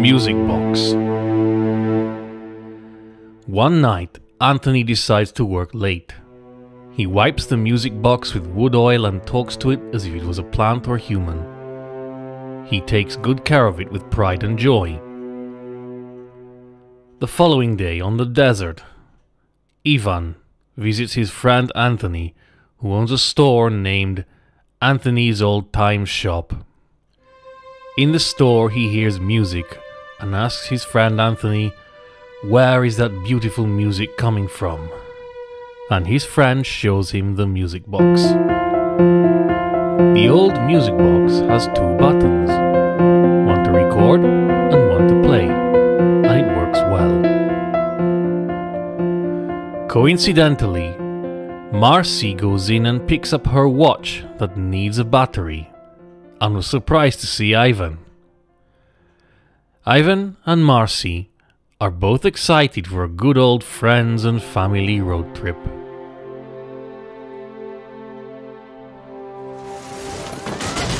music box. One night, Anthony decides to work late. He wipes the music box with wood oil and talks to it as if it was a plant or human. He takes good care of it with pride and joy. The following day on the desert, Ivan visits his friend Anthony, who owns a store named Anthony's Old Time Shop. In the store, he hears music and asks his friend Anthony, Where is that beautiful music coming from? And his friend shows him the music box. The old music box has two buttons one to record and one to play, and it works well. Coincidentally, Marcy goes in and picks up her watch that needs a battery and was surprised to see Ivan. Ivan and Marcy are both excited for a good old friends and family road trip.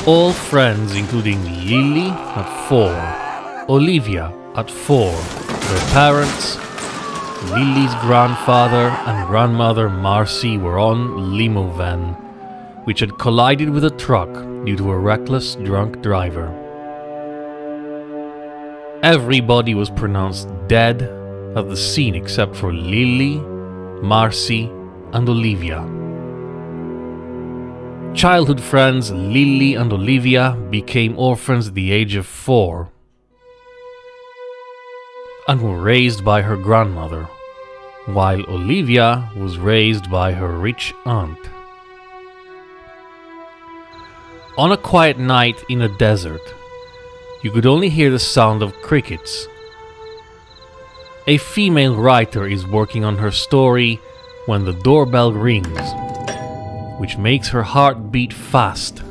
All friends, including Lily at four, Olivia at four, their parents, Lily's grandfather and grandmother Marcy were on limo van, which had collided with a truck due to a reckless drunk driver. Everybody was pronounced dead at the scene except for Lily, Marcy, and Olivia. Childhood friends Lily and Olivia became orphans at the age of four and were raised by her grandmother, while Olivia was raised by her rich aunt. On a quiet night in a desert, you could only hear the sound of crickets. A female writer is working on her story when the doorbell rings, which makes her heart beat fast